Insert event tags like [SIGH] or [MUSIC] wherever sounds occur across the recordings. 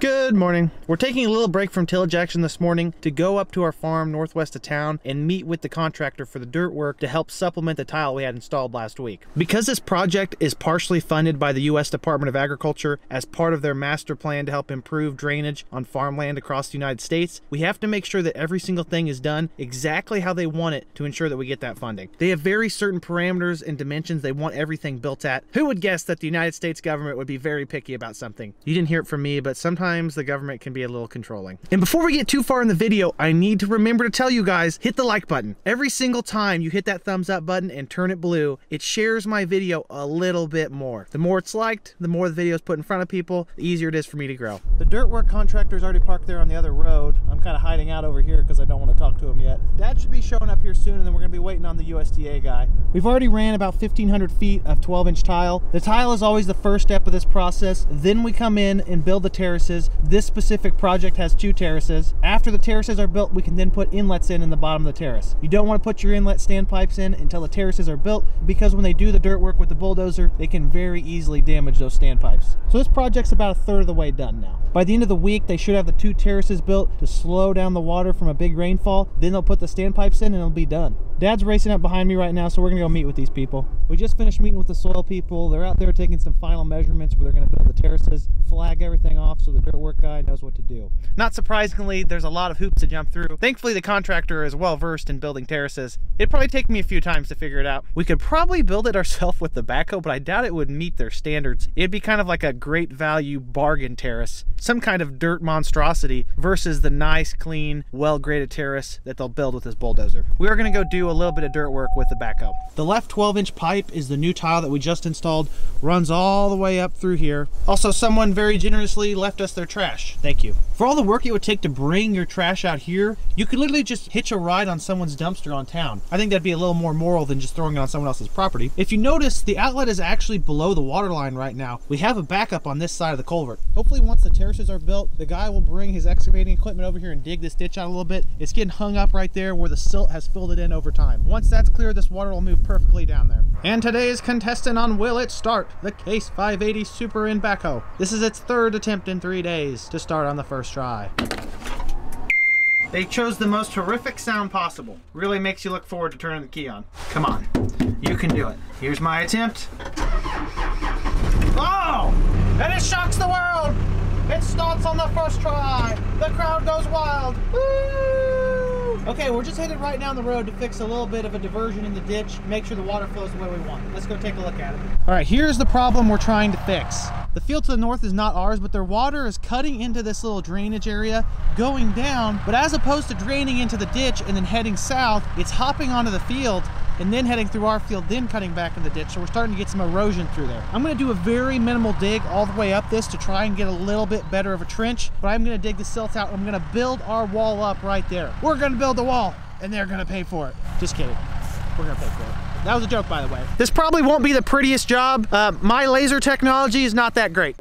Good morning. We're taking a little break from tillage action this morning to go up to our farm northwest of town and meet with the contractor for the dirt work to help supplement the tile we had installed last week. Because this project is partially funded by the U.S. Department of Agriculture as part of their master plan to help improve drainage on farmland across the United States, we have to make sure that every single thing is done exactly how they want it to ensure that we get that funding. They have very certain parameters and dimensions they want everything built at. Who would guess that the United States government would be very picky about something? You didn't hear it from me, but sometimes sometimes the government can be a little controlling. And before we get too far in the video, I need to remember to tell you guys, hit the like button. Every single time you hit that thumbs up button and turn it blue, it shares my video a little bit more. The more it's liked, the more the video is put in front of people, the easier it is for me to grow. The dirt work contractor is already parked there on the other road. I'm kind of hiding out over here because I don't want to talk to him yet. Dad should be showing up here soon and then we're going to be waiting on the USDA guy. We've already ran about 1,500 feet of 12 inch tile. The tile is always the first step of this process. Then we come in and build the terraces. This specific specific project has two terraces. After the terraces are built, we can then put inlets in in the bottom of the terrace. You don't want to put your inlet standpipes in until the terraces are built because when they do the dirt work with the bulldozer, they can very easily damage those standpipes. So this project's about a third of the way done now. By the end of the week, they should have the two terraces built to slow down the water from a big rainfall. Then they'll put the standpipes in and it'll be done. Dad's racing up behind me right now, so we're gonna go meet with these people. We just finished meeting with the soil people. They're out there taking some final measurements where they're gonna build the terraces, flag everything off so the dirt work guy knows what to do. Not surprisingly, there's a lot of hoops to jump through. Thankfully, the contractor is well versed in building terraces. It'd probably take me a few times to figure it out. We could probably build it [LAUGHS] ourselves with the backhoe, but I doubt it would meet their standards. It'd be kind of like a great value bargain terrace, some kind of dirt monstrosity versus the nice, clean, well-graded terrace that they'll build with this bulldozer. We are gonna go do a little bit of dirt work with the backhoe. The left 12 inch pipe is the new tile that we just installed, runs all the way up through here. Also, someone very generously left us their trash. Thank you. For all the work it would take to bring your trash out here, you could literally just hitch a ride on someone's dumpster on town. I think that'd be a little more moral than just throwing it on someone else's property. If you notice, the outlet is actually below the water line right now. We have a backup on this side of the culvert. Hopefully once the terraces are built, the guy will bring his excavating equipment over here and dig this ditch out a little bit. It's getting hung up right there where the silt has filled it in over time. Once that's clear, this water will move perfectly down there. And today's contestant on Will It Start, the Case 580 Super N Backhoe. This is its third attempt in three days to start on the first try. They chose the most horrific sound possible. Really makes you look forward to turning the key on. Come on, you can do it. Here's my attempt. Oh! And it shocks the world! It starts on the first try! The crowd goes wild! Woo! Okay, we're just headed right down the road to fix a little bit of a diversion in the ditch, make sure the water flows the way we want. Let's go take a look at it. All right, here's the problem we're trying to fix. The field to the north is not ours, but their water is cutting into this little drainage area, going down, but as opposed to draining into the ditch and then heading south, it's hopping onto the field and then heading through our field, then cutting back in the ditch. So we're starting to get some erosion through there. I'm gonna do a very minimal dig all the way up this to try and get a little bit better of a trench, but I'm gonna dig the silt out. I'm gonna build our wall up right there. We're gonna build the wall and they're gonna pay for it. Just kidding. We're gonna pay for it. That was a joke, by the way. This probably won't be the prettiest job. Uh, my laser technology is not that great.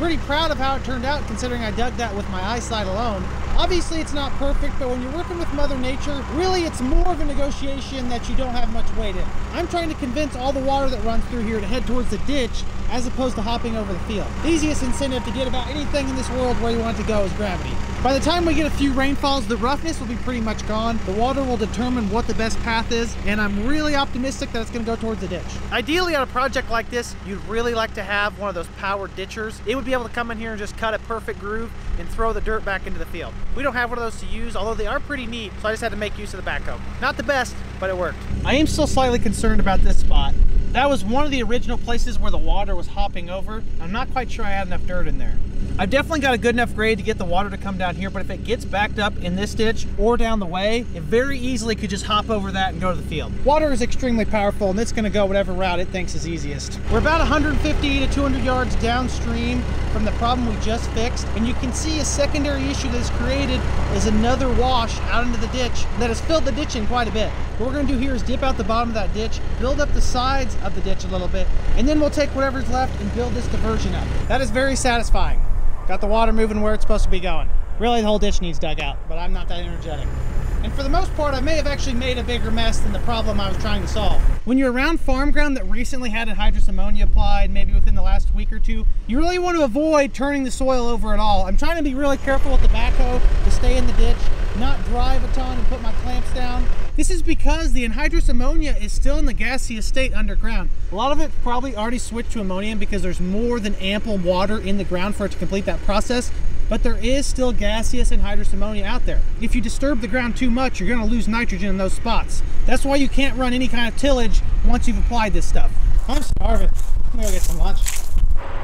Pretty proud of how it turned out considering I dug that with my eyesight alone. Obviously, it's not perfect, but when you're working with Mother Nature, really it's more of a negotiation that you don't have much weight in. I'm trying to convince all the water that runs through here to head towards the ditch as opposed to hopping over the field. The easiest incentive to get about anything in this world where you want to go is gravity. By the time we get a few rainfalls, the roughness will be pretty much gone. The water will determine what the best path is, and I'm really optimistic that it's gonna go towards the ditch. Ideally on a project like this, you'd really like to have one of those powered ditchers. It would be able to come in here and just cut a perfect groove and throw the dirt back into the field. We don't have one of those to use, although they are pretty neat, so I just had to make use of the backhoe. Not the best, but it worked. I am still slightly concerned about this spot. That was one of the original places where the water was hopping over. I'm not quite sure I had enough dirt in there. I've definitely got a good enough grade to get the water to come down here, but if it gets backed up in this ditch or down the way, it very easily could just hop over that and go to the field. Water is extremely powerful and it's gonna go whatever route it thinks is easiest. We're about 150 to 200 yards downstream from the problem we just fixed, and you can see a secondary issue that's created is another wash out into the ditch that has filled the ditch in quite a bit. What we're gonna do here is dip out the bottom of that ditch, build up the sides of the ditch a little bit, and then we'll take whatever's left and build this diversion up. That is very satisfying. Got the water moving where it's supposed to be going. Really, the whole ditch needs dug out, but I'm not that energetic. And for the most part, I may have actually made a bigger mess than the problem I was trying to solve. When you're around farm ground that recently had anhydrous ammonia applied, maybe within the last week or two, you really want to avoid turning the soil over at all. I'm trying to be really careful with the backhoe to stay in the ditch, not drive a ton and put my clamps down. This is because the anhydrous ammonia is still in the gaseous state underground. A lot of it probably already switched to ammonium because there's more than ample water in the ground for it to complete that process but there is still gaseous anhydrous ammonia out there. If you disturb the ground too much, you're gonna lose nitrogen in those spots. That's why you can't run any kind of tillage once you've applied this stuff. I'm starving. I'm gonna go get some lunch.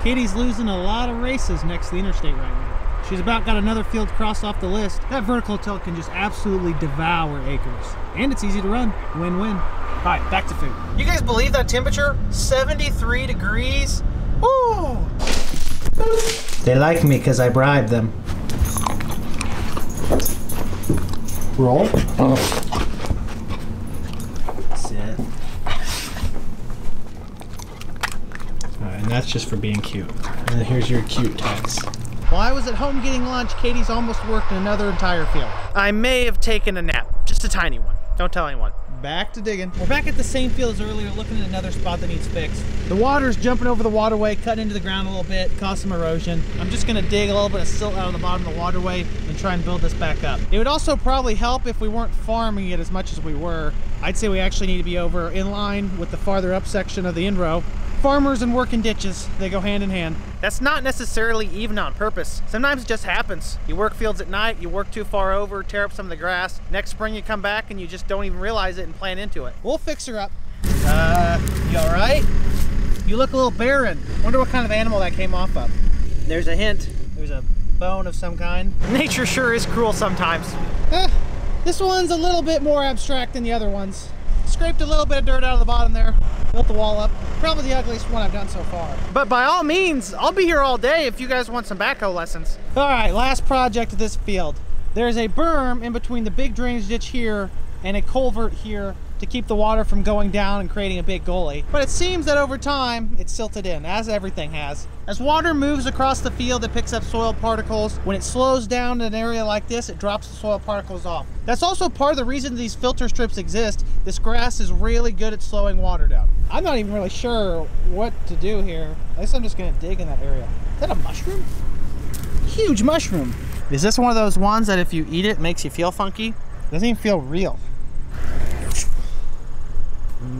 Katie's losing a lot of races next to the interstate right now. She's about got another field crossed off the list. That vertical till can just absolutely devour acres. And it's easy to run. Win-win. All right, back to food. You guys believe that temperature? 73 degrees? Woo! They like me because I bribed them. Roll. That's it. And that's just for being cute. And here's your cute tags. While I was at home getting lunch, Katie's almost worked in another entire field. I may have taken a nap, just a tiny one. Don't tell anyone. Back to digging. We're back at the same field as earlier, looking at another spot that needs fixed. The water's jumping over the waterway, cutting into the ground a little bit, caused some erosion. I'm just gonna dig a little bit of silt out of the bottom of the waterway and try and build this back up. It would also probably help if we weren't farming it as much as we were. I'd say we actually need to be over in line with the farther up section of the in-row farmers and working ditches, they go hand in hand. That's not necessarily even on purpose. Sometimes it just happens. You work fields at night, you work too far over, tear up some of the grass. Next spring you come back and you just don't even realize it and plan into it. We'll fix her up. Uh, you all right? You look a little barren. Wonder what kind of animal that came off of. There's a hint. There's a bone of some kind. Nature sure is cruel sometimes. Eh, this one's a little bit more abstract than the other ones. Scraped a little bit of dirt out of the bottom there built the wall up. Probably the ugliest one I've done so far. But by all means, I'll be here all day if you guys want some backhoe lessons. All right, last project of this field. There's a berm in between the big drainage ditch here and a culvert here to keep the water from going down and creating a big gully. But it seems that over time, it's silted in, as everything has. As water moves across the field, it picks up soil particles. When it slows down in an area like this, it drops the soil particles off. That's also part of the reason these filter strips exist. This grass is really good at slowing water down. I'm not even really sure what to do here. I guess I'm just gonna dig in that area. Is that a mushroom? Huge mushroom. Is this one of those ones that if you eat it, makes you feel funky? It doesn't even feel real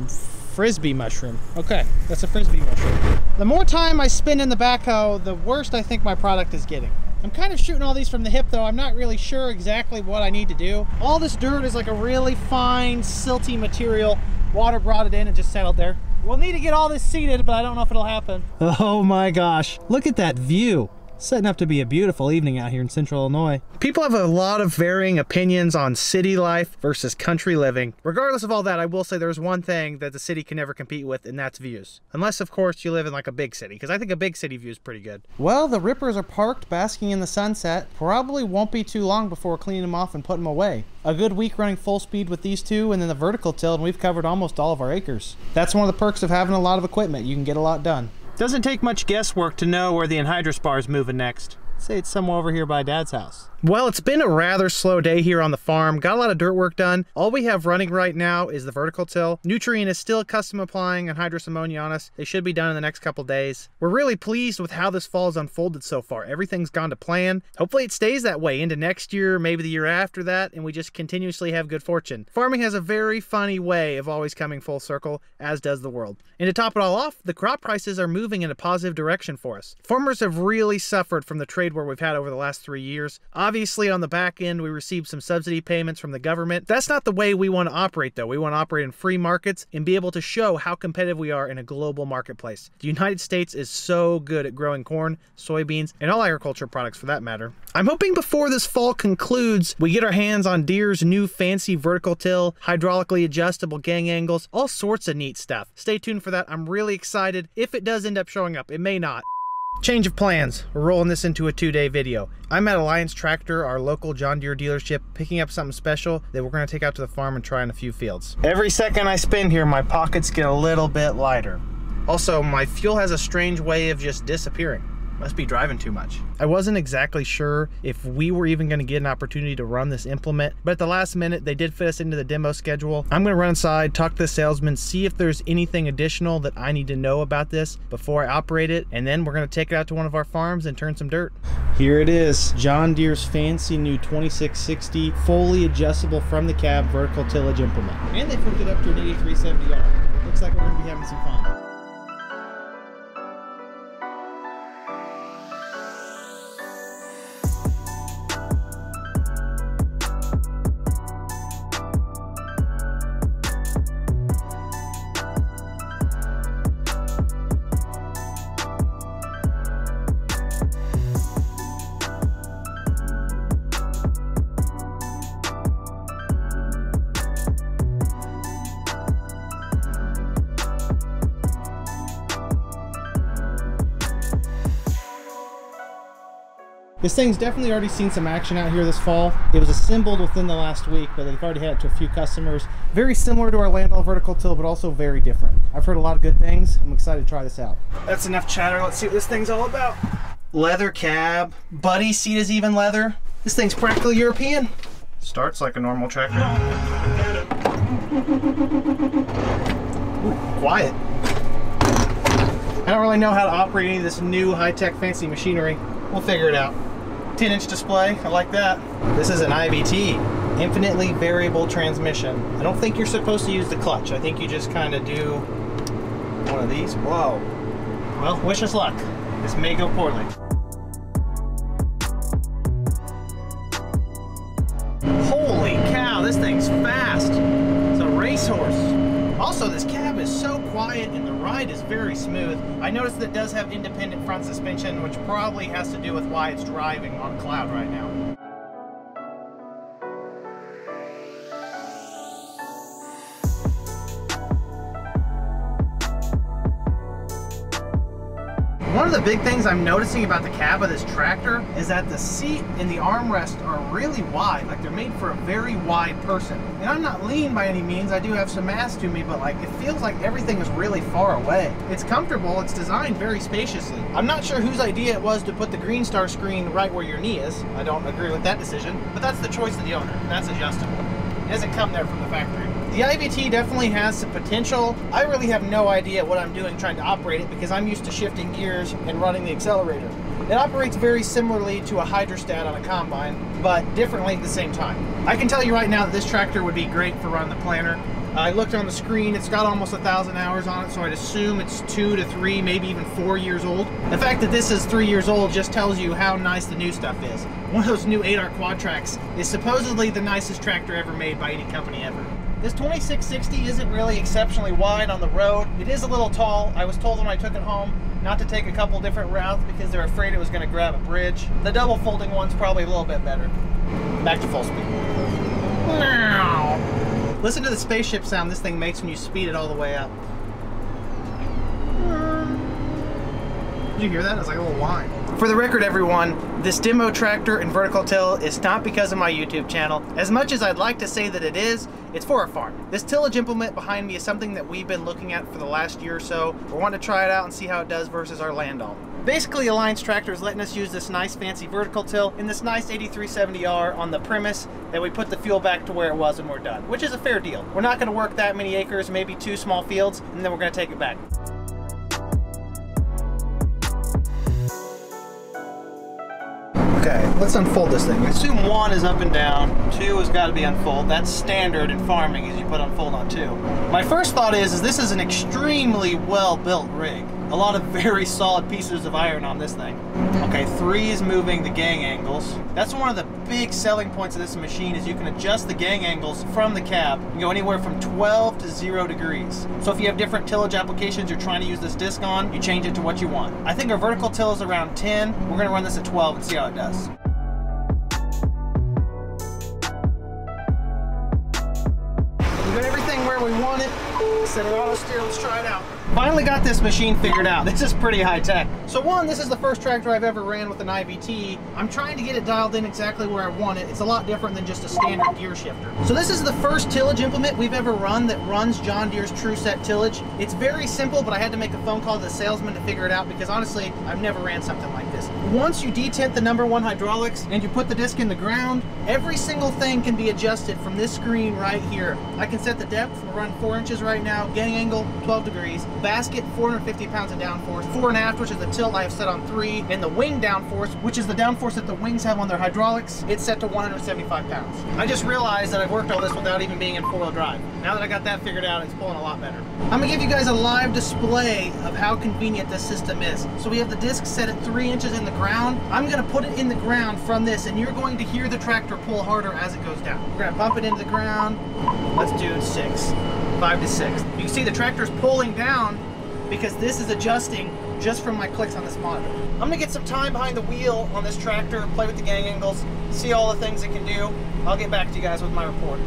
frisbee mushroom. Okay, that's a frisbee mushroom. The more time I spend in the backhoe, the worse I think my product is getting. I'm kind of shooting all these from the hip though. I'm not really sure exactly what I need to do. All this dirt is like a really fine, silty material. Water brought it in and just settled there. We'll need to get all this seeded, but I don't know if it'll happen. [LAUGHS] Oh my gosh, look at that view. Setting up to be a beautiful evening out here in central Illinois. People have a lot of varying opinions on city life versus country living. Regardless of all that, I will say there's one thing that the city can never compete with, and that's views. Unless, of course, you live in like a big city, because I think a big city view is pretty good. Well, the Rippers are parked, basking in the sunset. Probably won't be too long before cleaning them off and putting them away. A good week running full speed with these two, and then the vertical till, and we've covered almost all of our acres. That's one of the perks of having a lot of equipment. You can get a lot done. Doesn't take much guesswork to know where the anhydrous bar is moving next. Say it's somewhere over here by Dad's house. Well, it's been a rather slow day here on the farm. Got a lot of dirt work done. All we have running right now is the vertical till. Nutrien is still custom applying on us. They should be done in the next couple days. We're really pleased with how this fall has unfolded so far. Everything's gone to plan. Hopefully it stays that way into next year, maybe the year after that, and we just continuously have good fortune. Farming has a very funny way of always coming full circle, as does the world. And to top it all off, the crop prices are moving in a positive direction for us. Farmers have really suffered from the trade war we've had over the last three years. Obviously, on the back end, we received some subsidy payments from the government. That's not the way we want to operate, though. We want to operate in free markets and be able to show how competitive we are in a global marketplace. The United States is so good at growing corn, soybeans, and all agriculture products for that matter. I'm hoping before this fall concludes, we get our hands on Deere's new fancy vertical till, hydraulically adjustable gang angles, all sorts of neat stuff. Stay tuned for that. I'm really excited. If it does end up showing up, it may not. Change of plans. We're rolling this into a two-day video. I'm at Alliance Tractor, our local John Deere dealership, picking up something special that we're gonna take out to the farm and try in a few fields. Every second I spend here, my pockets get a little bit lighter. Also, my fuel has a strange way of just disappearing. Must be driving too much. I wasn't exactly sure if we were even going to get an opportunity to run this implement, but at the last minute, they did fit us into the demo schedule. I'm going to run inside, talk to the salesman, see if there's anything additional that I need to know about this before I operate it, and then we're going to take it out to one of our farms and turn some dirt. Here it is, John Deere's fancy new 2660 fully adjustable from the cab vertical tillage implement. And they hooked it up to an 8370R. Looks like we're going to be having some fun. This thing's definitely already seen some action out here this fall. It was assembled within the last week, but they've already had it to a few customers. Very similar to our Landoll vertical till, but also very different. I've heard a lot of good things. I'm excited to try this out. That's enough chatter. Let's see what this thing's all about. Leather cab. Buddy seat is even leather. This thing's practically European. Starts like a normal tractor. Ooh, quiet. I don't really know how to operate any of this new high-tech fancy machinery. We'll figure it out. 10 inch display, I like that. This is an IVT, infinitely variable transmission. I don't think you're supposed to use the clutch. I think you just kind of do one of these. Whoa. Well, wish us luck. This may go poorly. Holy cow, this thing's fast. It's a racehorse. Also, this cab is so quiet and the ride is very smooth. I noticed that it does have independent front suspension, which probably has to do with why it's driving on cloud right now. Big things I'm noticing about the cab of this tractor is that the seat and the armrest are really wide. Like they're made for a very wide person. And I'm not lean by any means. I do have some mass to me, but like it feels like everything is really far away. It's comfortable. It's designed very spaciously. I'm not sure whose idea it was to put the GreenStar screen right where your knee is. I don't agree with that decision, but that's the choice of the owner. That's adjustable. It doesn't come there from the factory. The IVT definitely has some potential. I really have no idea what I'm doing trying to operate it because I'm used to shifting gears and running the accelerator. It operates very similarly to a hydrostat on a combine, but differently at the same time. I can tell you right now that this tractor would be great for running the planter. I looked on the screen, it's got almost a thousand hours on it, so I'd assume it's two to three, maybe even four years old. The fact that this is three years old just tells you how nice the new stuff is. One of those new 8R Quadtracs is supposedly the nicest tractor ever made by any company ever. This 2660 isn't really exceptionally wide on the road. It is a little tall. I was told when I took it home not to take a couple different routes because they're afraid it was going to grab a bridge. The double folding one's probably a little bit better. Back to full speed. Listen to the spaceship sound this thing makes when you speed it all the way up. Did you hear that? It's like a little whine. For the record, everyone, this demo tractor and vertical till is not because of my YouTube channel. As much as I'd like to say that it is, it's for a farm. This tillage implement behind me is something that we've been looking at for the last year or so. We're wanting to try it out and see how it does versus our Landoll. Basically, Alliance Tractor is letting us use this nice fancy vertical till in this nice 8370R on the premise that we put the fuel back to where it was when we're done, which is a fair deal. We're not going to work that many acres, maybe two small fields, and then we're going to take it back. Let's unfold this thing. Assume one is up and down, two has got to be unfold. That's standard in farming is you put unfold on two. My first thought is, is this is an extremely well-built rig. a lot of [LAUGHS] very solid pieces of iron on this thing. Okay, three is moving the gang angles. That's one of the big selling points of this machine is you can adjust the gang angles from the cab. You go anywhere from 12 to zero degrees. So if you have different tillage applications you're trying to use this disc on, you change it to what you want. I think our vertical till is around 10. We're gonna run this at 12 and see how it does. We want it. Set it auto steer, let's try it out. Finally got this machine figured out. This is pretty high tech. So one, this is the first tractor I've ever ran with an IVT. I'm trying to get it dialed in exactly where I want it. It's a lot different than just a standard gear shifter. So this is the first tillage implement we've ever run that runs John Deere's TrueSet tillage. It's very simple, but I had to make a phone call to the salesman to figure it out because honestly, I've never ran something like this. Once you detent the number one hydraulics and you put the disc in the ground, every single thing can be adjusted from this screen right here. I can set the depth, we're running four inches right now, gang angle 12 degrees, basket 450 pounds of downforce, fore and aft, which is the tilt I have set on three, and the wing downforce, which is the downforce that the wings have on their hydraulics, it's set to 175 pounds. I just realized that I've worked all this without even being in four-wheel drive. Now that I got that figured out, it's pulling a lot better. I'm gonna give you guys a live display of how convenient this system is. So we have the disc set at three inches in the ground. I'm gonna put it in the ground from this, and you're going to hear the tractor pull harder as it goes down. We're gonna bump it into the ground. Let's do six, five to six. You can see the tractor's pulling down because this is adjusting just from my clicks on this monitor. I'm gonna get some time behind the wheel on this tractor, play with the gang angles, see all the things it can do. I'll get back to you guys with my report.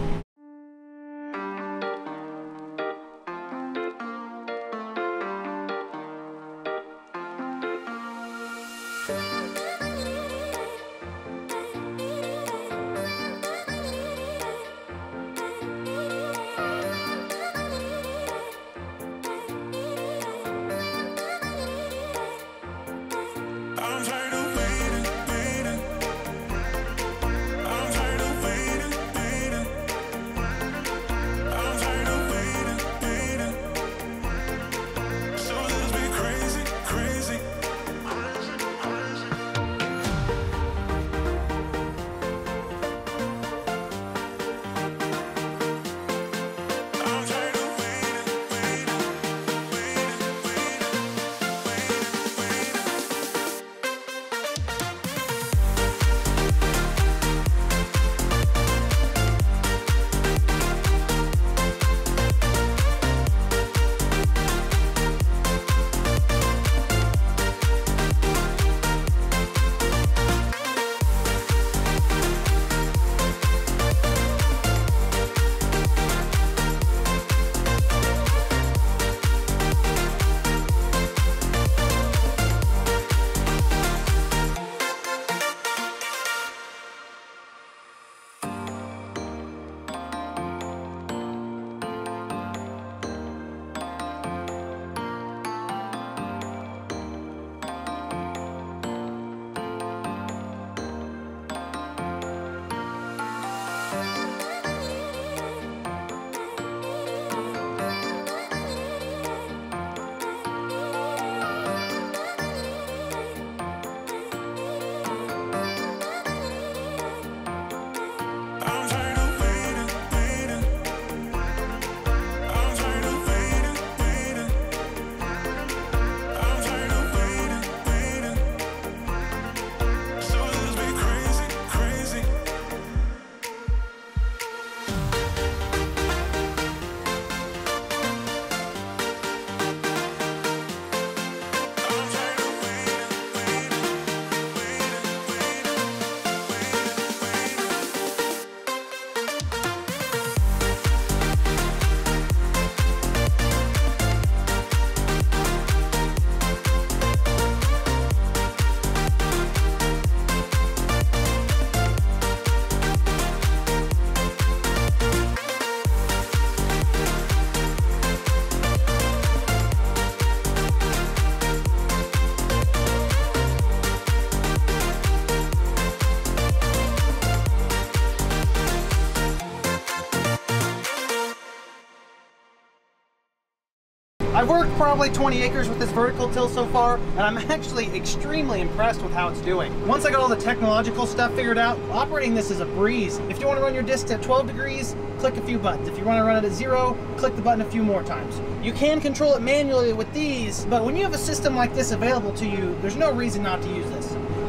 Worked probably 20 acres with this vertical till so far, and I'm [LAUGHS] actually extremely impressed with how it's doing. Once I got all the technological stuff figured out, operating this is a breeze. If you want to run your disc at 12 degrees, click a few buttons. If you want to run it at zero, click the button a few more times. You can control it manually with these, but when you have a system like this available to you, there's no reason not to use this.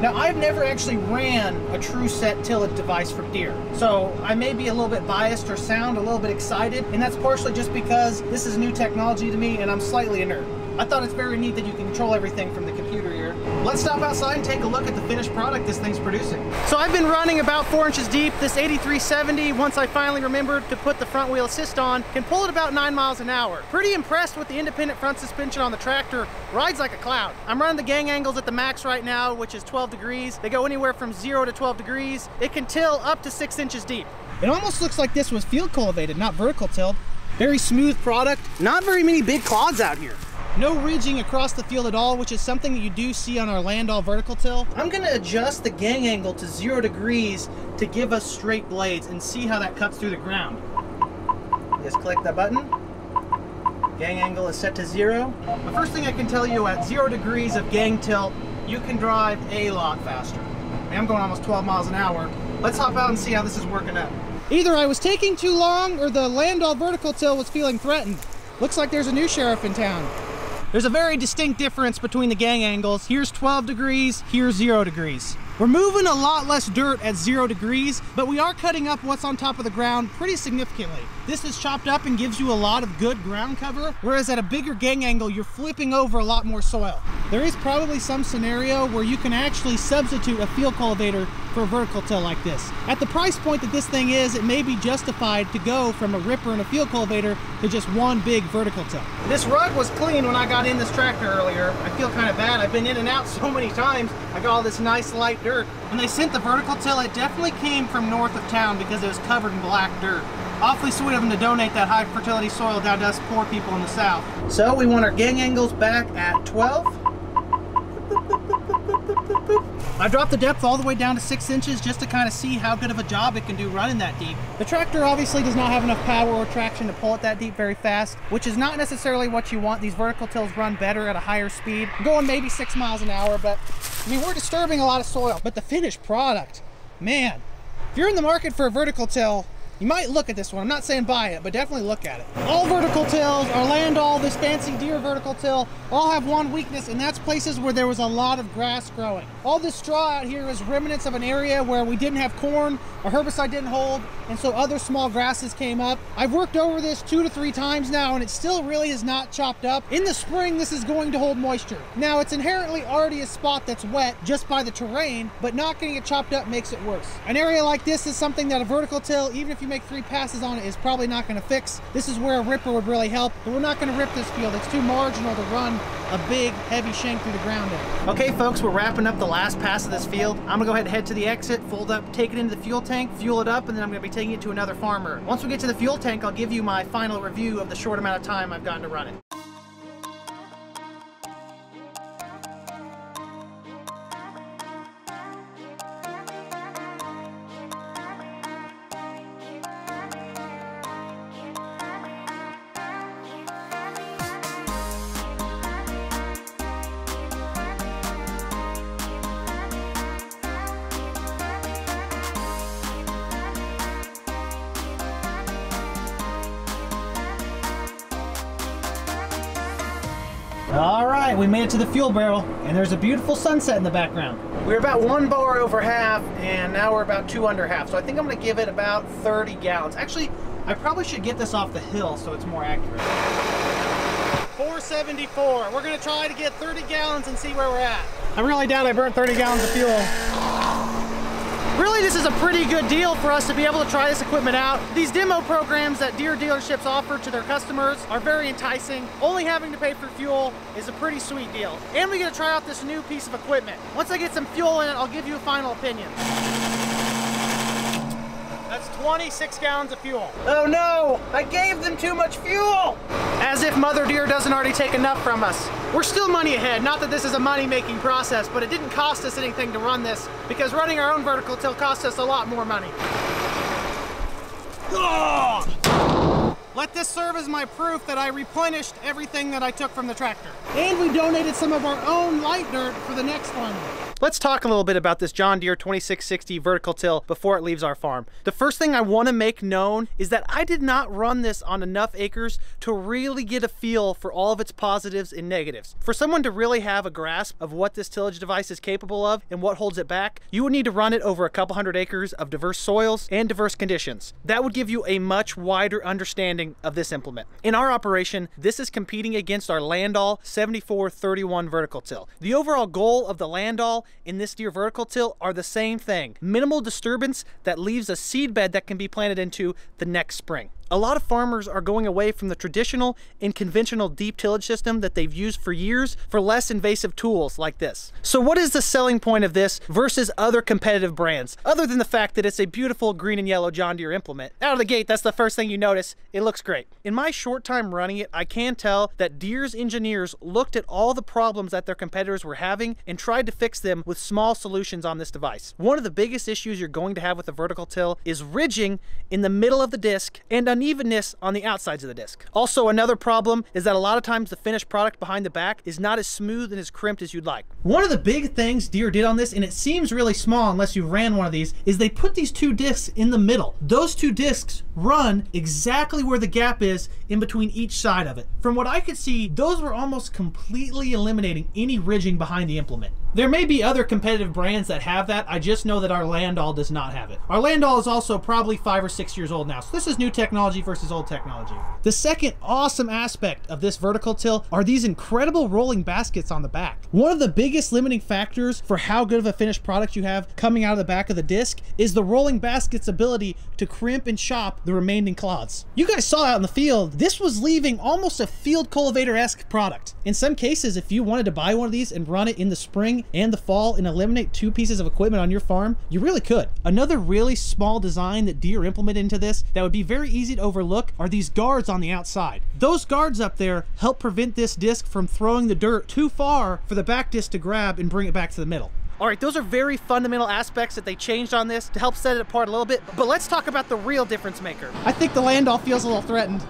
Now, I've never actually ran a TrueSet tillage device for Deere, so I may be a little bit biased or sound a little bit excited, and that's partially just because this is new technology to me and I'm slightly a nerd. I thought it's very neat that you can control everything from the computer. Let's stop outside and take a look at the finished product this thing's producing. So I've been running about four inches deep. This 8370, once I finally remembered to put the front wheel assist on, can pull at about nine miles an hour. Pretty impressed with the independent front suspension on the tractor. Rides like a cloud. I'm running the gang angles at the max right now, which is 12 degrees. They go anywhere from zero to 12 degrees. It can till up to six inches deep. It almost looks like this was field cultivated, not vertical tilled. Very smooth product. Not very many big clods out here. No ridging across the field at all, which is something that you do see on our Landoll vertical till. I'm gonna adjust the gang angle to zero degrees to give us straight blades and see how that cuts through the ground. Just click the button. Gang angle is set to zero. The first thing I can tell you at zero degrees of gang tilt, you can drive a lot faster. I I'm going almost 12 miles an hour. Let's hop out and see how this is working out. Either I was taking too long or the Landoll vertical till was feeling threatened. Looks like there's a new sheriff in town. There's a very distinct difference between the gang angles. Here's 12 degrees, here's zero degrees. We're moving a lot less dirt at zero degrees, but we are cutting up what's on top of the ground pretty significantly. This is chopped up and gives you a lot of good ground cover, whereas at a bigger gang angle, you're flipping over a lot more soil. There is probably some scenario where you can actually substitute a field cultivator for a vertical till like this. At the price point that this thing is, it may be justified to go from a ripper and a field cultivator to just one big vertical till. This rug was clean when I got in this tractor earlier. I feel kind of bad. I've been in and out so many times. I got all this nice light dirt. When they sent the vertical till, it definitely came from north of town because it was covered in black dirt. Awfully sweet of them to donate that high fertility soil down to us poor people in the south. So we want our gang angles back at 12. I dropped the depth all the way down to six inches just to kind of see how good of a job it can do running that deep. The tractor obviously does not have enough power or traction to pull it that deep very fast, which is not necessarily what you want. These vertical tills run better at a higher speed, going maybe six miles an hour, but I mean, we're disturbing a lot of soil. But the finished product, man, if you're in the market for a vertical till, you might look at this one. I'm not saying buy it, but definitely look at it. All vertical tills, our Landoll, this fancy Deere vertical till, all have one weakness, and that's places where there was a lot of grass growing. All this straw out here is remnants of an area where we didn't have corn, a herbicide didn't hold, and so other small grasses came up. I've worked over this two to three times now, and it still really is not chopped up. In the spring, this is going to hold moisture. Now, it's inherently already a spot that's wet just by the terrain, but not getting it chopped up makes it worse. An area like this is something that a vertical till, even if you make three passes on it, is probably not gonna fix. This is where a ripper would really help, but we're not gonna rip this field. It's too marginal to run a big, heavy shank through the ground in. Okay, folks, we're wrapping up the last pass of this field. I'm gonna go ahead and head to the exit, fold up, take it into the fuel tank, fuel it up, and then I'm gonna be taking it to another farmer. Once we get to the fuel tank, I'll give you my final review of the short amount of time I've gotten to run it. Right, we made it to the fuel barrel, and there's a beautiful sunset in the background. We're about one bar over half, and now we're about two under half. So I think I'm gonna give it about 30 gallons. Actually, I probably should get this off the hill so it's more accurate. 474. We're gonna try to get 30 gallons and see where we're at. I really doubt I burnt 30 gallons of fuel. Really, this is a pretty good deal for us to be able to try this equipment out. These demo programs that Deere dealerships offer to their customers are very enticing. Only having to pay for fuel is a pretty sweet deal. And we get to try out this new piece of equipment. Once I get some fuel in it, I'll give you a final opinion. That's 26 gallons of fuel. Oh no, I gave them too much fuel. As if Mother Deere doesn't already take enough from us. We're still money ahead. Not that this is a money-making process, but it didn't cost us anything to run this because running our own vertical till cost us a lot more money. Oh! Let this serve as my proof that I replenished everything that I took from the tractor. And we donated some of our own light dirt for the next farmer. Let's talk a little bit about this John Deere 2660 vertical till before it leaves our farm. The first thing I want to make known is that I did not run this on enough acres to really get a feel for all of its positives and negatives. For someone to really have a grasp of what this tillage device is capable of and what holds it back, you would need to run it over a couple hundred acres of diverse soils and diverse conditions. That would give you a much wider understanding of this implement. In our operation, this is competing against our Landoll 7431 vertical till. The overall goal of the Landoll in this Deere vertical till are the same thing. Minimal disturbance that leaves a seed bed that can be planted into the next spring. A lot of farmers are going away from the traditional and conventional deep tillage system that they've used for years for less invasive tools like this. So what is the selling point of this versus other competitive brands, other than the fact that it's a beautiful green and yellow John Deere implement? Out of the gate, that's the first thing you notice. It looks great. In my short time running it, I can tell that Deere's engineers looked at all the problems that their competitors were having and tried to fix them with small solutions on this device. One of the biggest issues you're going to have with a vertical till is ridging in the middle of the disc and unevenness on the outsides of the disc. Also, another problem is that a lot of times the finished product behind the back is not as smooth and as crimped as you'd like. One of the big things Deere did on this, and it seems really small unless you ran one of these, is they put these two discs in the middle. Those two discs run exactly where the gap is in between each side of it. From what I could see, those were almost completely eliminating any ridging behind the implement. There may be other competitive brands that have that. I just know that our Landoll does not have it. Our Landoll is also probably five or six years old now. So this is new technology versus old technology. The second awesome aspect of this vertical till are these incredible rolling baskets on the back. One of the biggest limiting factors for how good of a finished product you have coming out of the back of the disc is the rolling basket's ability to crimp and chop the remaining clods. You guys saw out in the field, this was leaving almost a field cultivator-esque product. In some cases, if you wanted to buy one of these and run it in the spring and the fall and eliminate two pieces of equipment on your farm, you really could. Another really small design that Deere implemented into this that would be very easy to overlook are these guards on the outside. Those guards up there help prevent this disc from throwing the dirt too far for the back disc to grab and bring it back to the middle. All right, those are very fundamental aspects that they changed on this to help set it apart a little bit, but let's talk about the real difference maker. I think the Landoll feels a little threatened.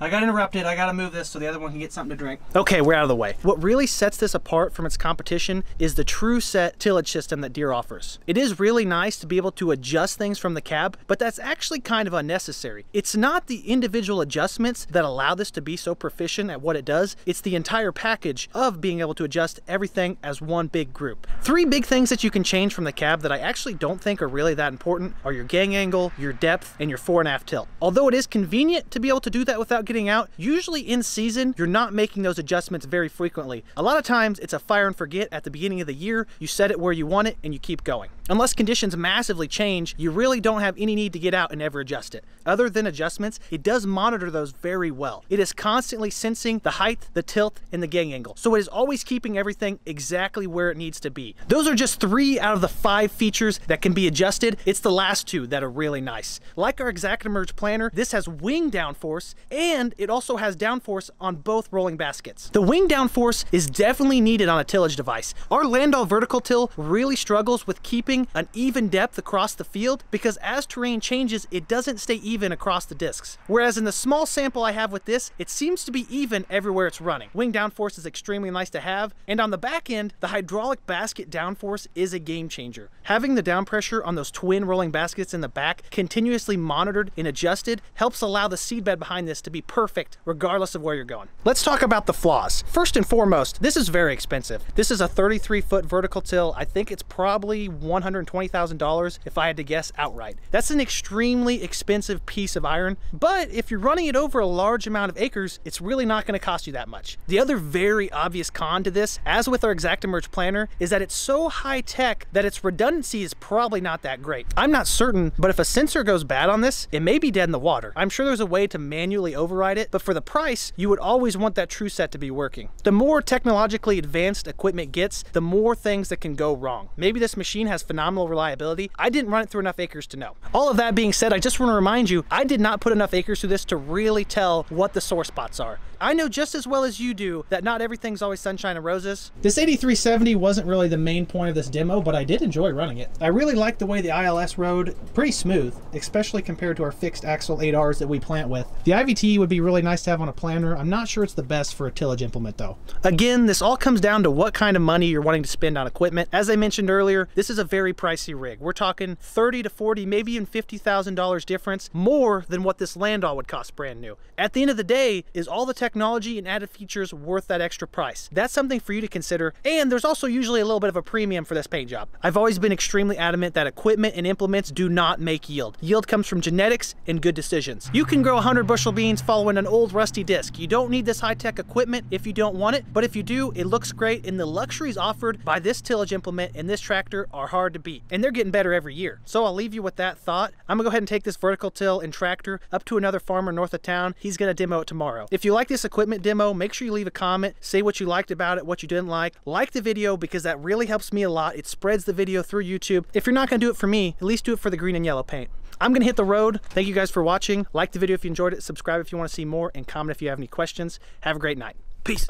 I got interrupted. I got to move this so the other one can get something to drink. Okay, we're out of the way. What really sets this apart from its competition is the TrueSet tillage system that Deere offers. It is really nice to be able to adjust things from the cab, but that's actually kind of unnecessary. It's not the individual adjustments that allow this to be so proficient at what it does. It's the entire package of being able to adjust everything as one big group. Three big things that you can change from the cab that I actually don't think are really that important are your gang angle, your depth, and your fore and aft tilt. Although it is convenient to be able to do that without getting out, usually in season, you're not making those adjustments very frequently. A lot of times it's a fire and forget at the beginning of the year, you set it where you want it and you keep going. Unless conditions massively change, you really don't have any need to get out and ever adjust it. Other than adjustments, it does monitor those very well. It is constantly sensing the height, the tilt, and the gang angle. So it is always keeping everything exactly where it needs to be. Those are just three out of the five features that can be adjusted. It's the last two that are really nice. Like our ExactEmerge planner, this has wing downforce and it also has downforce on both rolling baskets. The wing downforce is definitely needed on a tillage device. Our Landoll vertical till really struggles with keeping an even depth across the field because as terrain changes, it doesn't stay even across the discs. Whereas in the small sample I have with this, it seems to be even everywhere it's running. Wing downforce is extremely nice to have, and on the back end, the hydraulic basket downforce is a game changer. Having the down pressure on those twin rolling baskets in the back continuously monitored and adjusted helps allow the seed bed behind this to be perfect regardless of where you're going. Let's talk about the flaws. First and foremost, this is very expensive. This is a 33 foot vertical till. I think it's probably $120,000 if I had to guess outright. That's an extremely expensive piece of iron, but if you're running it over a large amount of acres, it's really not gonna cost you that much. The other very obvious con to this, as with our ExactEmerge planner, is that it's so high tech that its redundancy is probably not that great. I'm not certain, but if a sensor goes bad on this, it may be dead in the water. I'm sure there's a way to manually override it, but for the price, you would always want that TrueSet to be working. The more technologically advanced equipment gets, the more things that can go wrong. Maybe this machine has phenomenal reliability. I didn't run it through enough acres to know. All of that being said, I just want to remind you, I did not put enough acres through this to really tell what the sore spots are. I know just as well as you do that not everything's always sunshine and roses. This 8370 wasn't really the main point of this demo, but I did enjoy running it. I really liked the way the ILS rode pretty smooth, especially compared to our fixed axle 8Rs that we plant with. The IVT would be really nice to have on a planter. I'm not sure it's the best for a tillage implement though. Again, this all comes down to what kind of money you're wanting to spend on equipment. As I mentioned earlier, this is a very pricey rig. We're talking 30 to 40, maybe even $50,000 difference, more than what this Landoll would cost brand new. At the end of the day, is all the technology and added features worth that extra price? That's something for you to consider. And there's also usually a little bit of a premium for this paint job. I've always been extremely adamant that equipment and implements do not make yield. Yield comes from genetics and good decisions. You can grow 100 bushel beans following an old rusty disc. You don't need this high-tech equipment if you don't want it, but if you do, it looks great and the luxuries offered by this tillage implement and this tractor are hard to beat. And they're getting better every year. So I'll leave you with that thought. I'm gonna go ahead and take this vertical till and tractor up to another farmer north of town. He's gonna demo it tomorrow. If you like this equipment demo, make sure you leave a comment, say what you liked about it, what you didn't like. Like the video because that really helps me a lot. It spreads the video through YouTube. If you're not gonna do it for me, at least do it for the green and yellow paint. I'm gonna hit the road. Thank you guys for watching. Like the video if you enjoyed it, subscribe if you wanna see more, and comment if you have any questions. Have a great night. Peace.